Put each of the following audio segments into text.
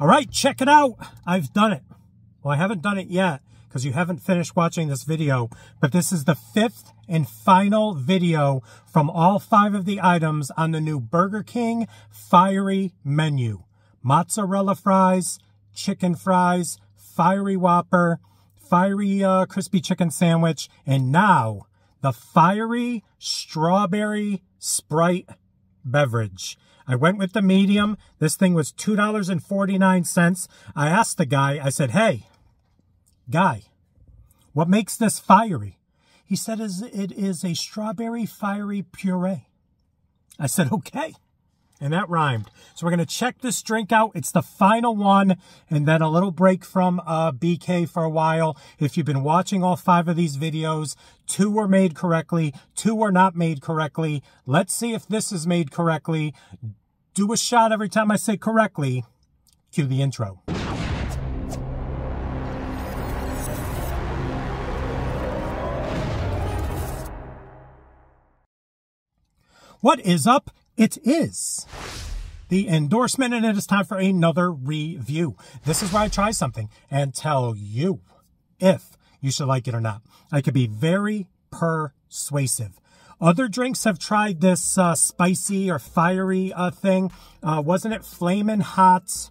All right, check it out. I've done it. Well, I haven't done it yet because you haven't finished watching this video, but this is the fifth and final video from all five of the items on the new Burger King Fiery menu. Mozzarella fries, chicken fries, fiery Whopper, fiery uh, crispy chicken sandwich, and now the fiery strawberry Sprite beverage. I went with the medium. This thing was $2.49. I asked the guy, I said, hey, guy, what makes this fiery? He said it is a strawberry fiery puree. I said, okay. And that rhymed. So we're going to check this drink out. It's the final one and then a little break from uh, BK for a while. If you've been watching all five of these videos, two were made correctly, two were not made correctly. Let's see if this is made correctly. Do a shot every time I say correctly. Cue the intro. What is up? It is the endorsement and it is time for another review. This is where I try something and tell you if you should like it or not. I could be very persuasive. Other drinks have tried this uh, spicy or fiery uh, thing. Uh, wasn't it Flamin' Hot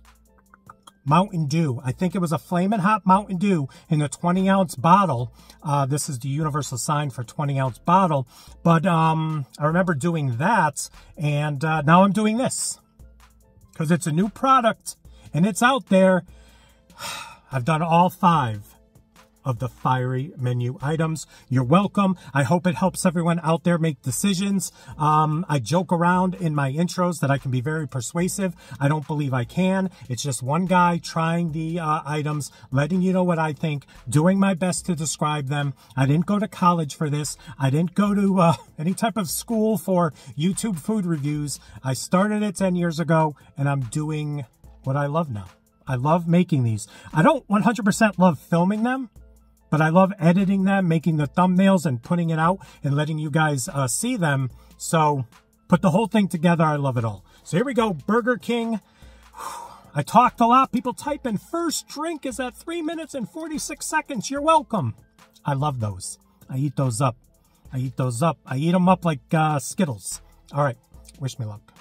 Mountain Dew. I think it was a Flamin' Hot Mountain Dew in a 20 ounce bottle. Uh, this is the universal sign for 20 ounce bottle. But um, I remember doing that, and uh, now I'm doing this because it's a new product and it's out there. I've done all five of the fiery menu items. You're welcome. I hope it helps everyone out there make decisions. Um, I joke around in my intros that I can be very persuasive. I don't believe I can. It's just one guy trying the uh, items, letting you know what I think, doing my best to describe them. I didn't go to college for this. I didn't go to uh, any type of school for YouTube food reviews. I started it 10 years ago and I'm doing what I love now. I love making these. I don't 100% love filming them but I love editing them, making the thumbnails and putting it out and letting you guys uh, see them. So put the whole thing together. I love it all. So here we go. Burger King. I talked a lot. People type in first drink is at 3 minutes and 46 seconds. You're welcome. I love those. I eat those up. I eat those up. I eat them up like uh, Skittles. All right. Wish me luck.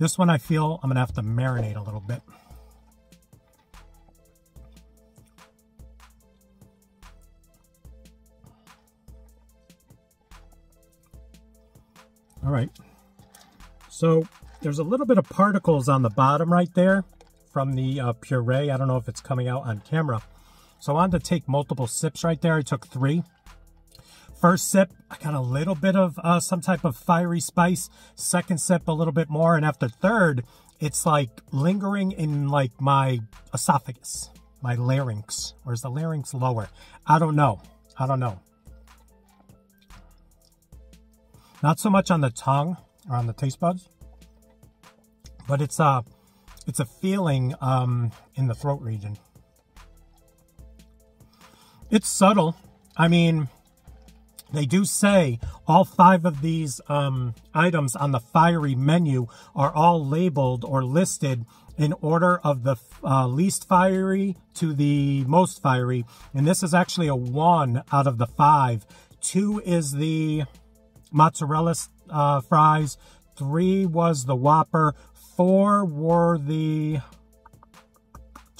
This one I feel I'm going to have to marinate a little bit. All right. So there's a little bit of particles on the bottom right there from the uh, puree. I don't know if it's coming out on camera. So I wanted to take multiple sips right there. I took three. First sip, I got a little bit of uh, some type of fiery spice. Second sip, a little bit more. And after third, it's like lingering in like my esophagus, my larynx. Or is the larynx lower? I don't know. I don't know. Not so much on the tongue or on the taste buds, but it's a, it's a feeling um, in the throat region. It's subtle. I mean, they do say all five of these um, items on the fiery menu are all labeled or listed in order of the uh, least fiery to the most fiery. And this is actually a one out of the five. Two is the mozzarella uh, fries. Three was the Whopper. Four were the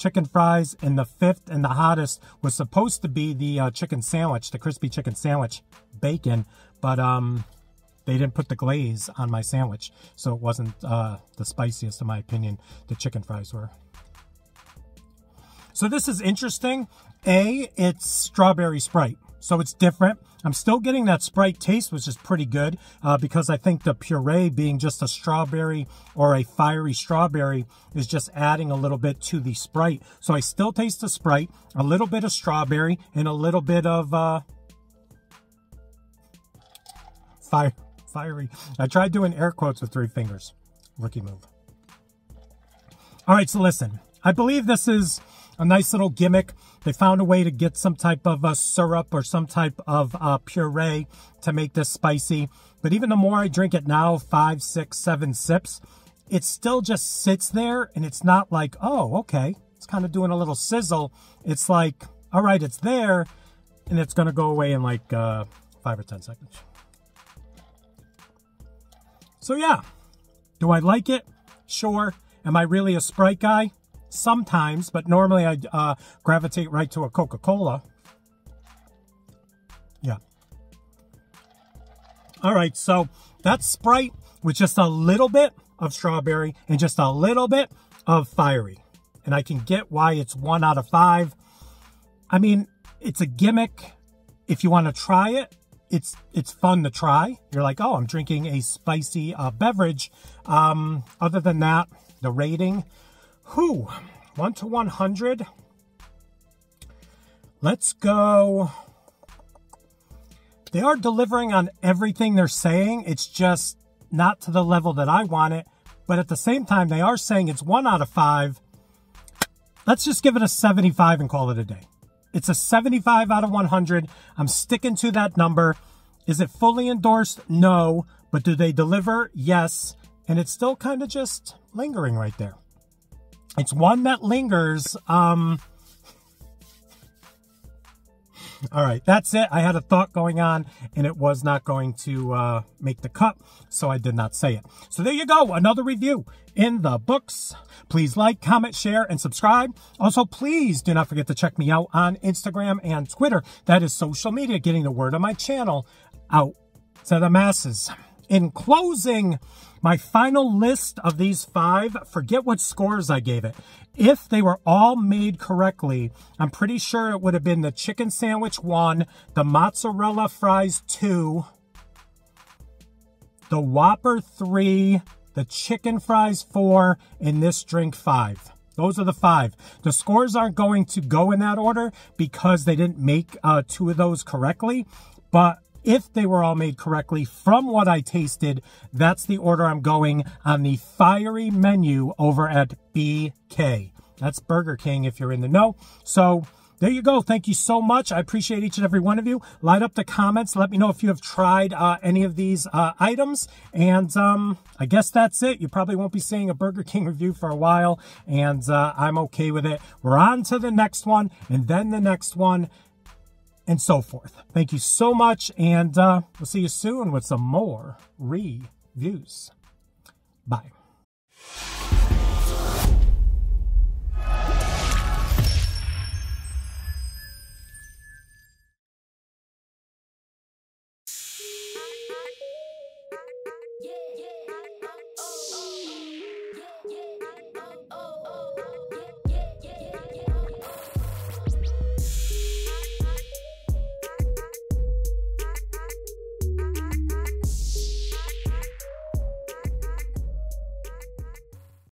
chicken fries, and the fifth and the hottest was supposed to be the uh, chicken sandwich, the crispy chicken sandwich, bacon, but um, they didn't put the glaze on my sandwich, so it wasn't uh, the spiciest, in my opinion. The chicken fries were. So this is interesting. A, it's strawberry Sprite. So it's different. I'm still getting that Sprite taste, which is pretty good uh, because I think the puree being just a strawberry or a fiery strawberry is just adding a little bit to the Sprite. So I still taste the Sprite, a little bit of strawberry, and a little bit of uh, fire, fiery. I tried doing air quotes with three fingers. Rookie move. All right, so listen. I believe this is a nice little gimmick. They found a way to get some type of a syrup or some type of uh, puree to make this spicy. But even the more I drink it now, five, six, seven sips, it still just sits there and it's not like, oh, okay. It's kind of doing a little sizzle. It's like, all right, it's there and it's going to go away in like uh, five or 10 seconds. So yeah, do I like it? Sure. Am I really a Sprite guy? Sometimes, but normally I uh, gravitate right to a Coca-Cola. Yeah. All right, so that's Sprite with just a little bit of strawberry and just a little bit of fiery. And I can get why it's one out of five. I mean, it's a gimmick. If you want to try it, it's it's fun to try. You're like, oh, I'm drinking a spicy uh, beverage. Um, other than that, the rating, who, one to 100. Let's go. They are delivering on everything they're saying. It's just not to the level that I want it. But at the same time, they are saying it's one out of five. Let's just give it a 75 and call it a day. It's a 75 out of 100. I'm sticking to that number. Is it fully endorsed? No. But do they deliver? Yes. And it's still kind of just lingering right there. It's one that lingers. Um, all right, that's it. I had a thought going on and it was not going to uh, make the cut, so I did not say it. So there you go, another review in the books. Please like, comment, share, and subscribe. Also, please do not forget to check me out on Instagram and Twitter. That is social media, getting the word of my channel out to the masses. In closing, my final list of these five, forget what scores I gave it. If they were all made correctly, I'm pretty sure it would have been the chicken sandwich one, the mozzarella fries two, the Whopper three, the chicken fries four, and this drink five. Those are the five. The scores aren't going to go in that order because they didn't make uh, two of those correctly. But if they were all made correctly from what I tasted, that's the order I'm going on the fiery menu over at BK. That's Burger King if you're in the know. So there you go. Thank you so much. I appreciate each and every one of you. Light up the comments. Let me know if you have tried uh, any of these uh, items. And um, I guess that's it. You probably won't be seeing a Burger King review for a while. And uh, I'm okay with it. We're on to the next one and then the next one and so forth. Thank you so much, and uh, we'll see you soon with some more reviews. Bye.